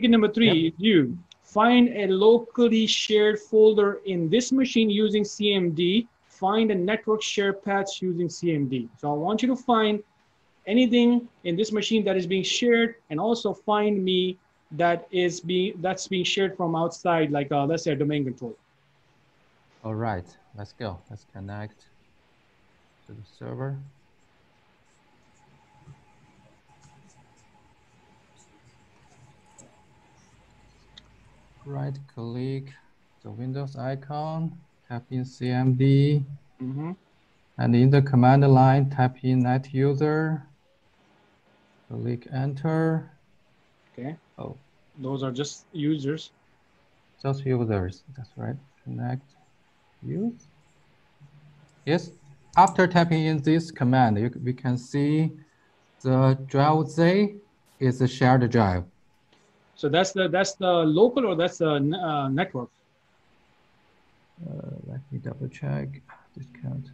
Ticket number three is you. Find a locally shared folder in this machine using CMD. Find a network share paths using CMD. So I want you to find anything in this machine that is being shared and also find me that is being that's being shared from outside, like uh, let's say a domain controller. All right, let's go. Let's connect to the server. Right click the Windows icon, type in CMD, Mhm. and in the command line, type in net user, click enter. Okay. Oh, Those are just users. just users, that's right. Connect, use. Yes, after typing in this command, you, we can see the drive Z is a shared drive. So that's the that's the local or that's the uh, network. Uh, let me double check discount.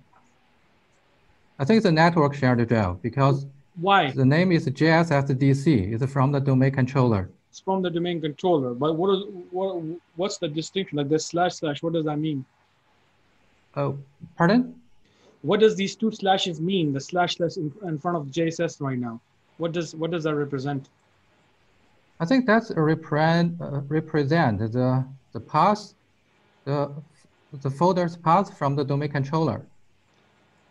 I think it's a network shared drive because Why? the name is JSSDC. It's from the domain controller. It's from the domain controller. But what is what what's the distinction? Like the slash slash, what does that mean? Oh, pardon? What does these two slashes mean? The slash slash in, in front of JSS right now. What does what does that represent? I think that's a represent uh, represent the the path, the the folder's path from the domain controller.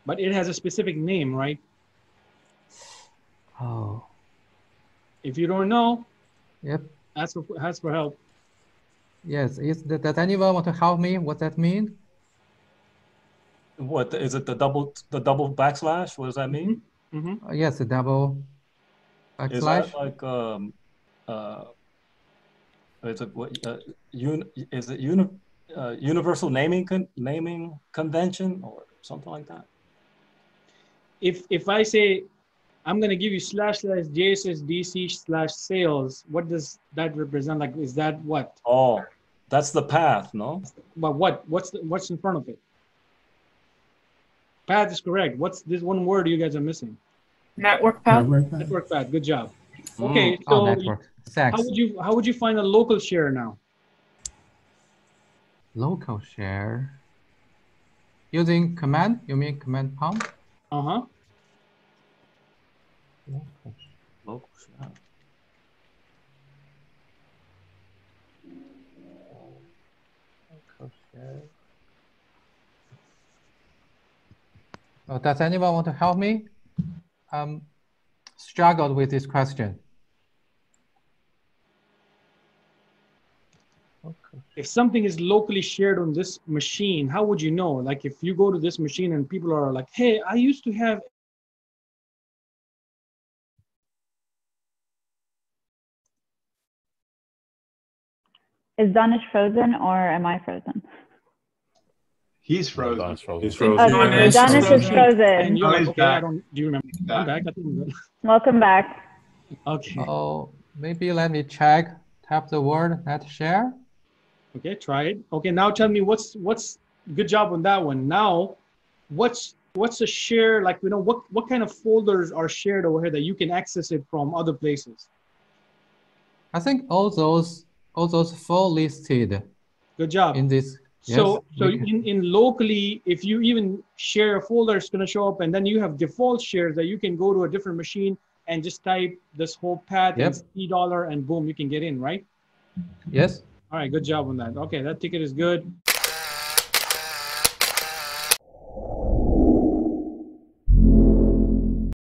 But it has a specific name, right? Oh, If you don't know, yep. ask for ask for help. Yes. Is does anyone want to help me? What that mean? What is it? The double the double backslash? What does that mean? hmm Uh, yes, a double Is that like um uh? Is it what? Uh, un, is it uni, uh, universal naming con, naming convention or something like that? If if I say I'm gonna give you slash slash JSS DC slash sales, what does that represent? Like, is that what? Oh, that's the path, no? But what? What's the, what's in front of it? Path is correct. What's this one word you guys are missing? Network path. Network path. Good job. Okay, Oh, so network. Thanks. how would you how would you find a local share now? Local share. Using command, you mean command prompt? Uh huh. Local share. Local share. Oh, does anyone want to help me? Um, struggled with this question. Local If something is locally shared on this machine, how would you know? Like if you go to this machine and people are like, "Hey, I used to have Is Danish frozen or am I frozen? He's frozen. Don's frozen. He's frozen. Oh, Danish Danish is frozen. and you're like, he's okay, I don't do you remember? He's back. back. I think we're good. Welcome back. Okay. Oh, maybe let me check. Tap the word net share. Okay, try it. Okay, now tell me what's what's good job on that one. Now, what's what's a share like? You know, what what kind of folders are shared over here that you can access it from other places? I think all those all those four listed Good job. in this. So, yes, so in, in locally, if you even share a folder, it's going to show up, and then you have default shares that you can go to a different machine and just type this whole path Yep. and C dollar, and boom, you can get in, right? yes. All right, good job on that. Okay, that ticket is good.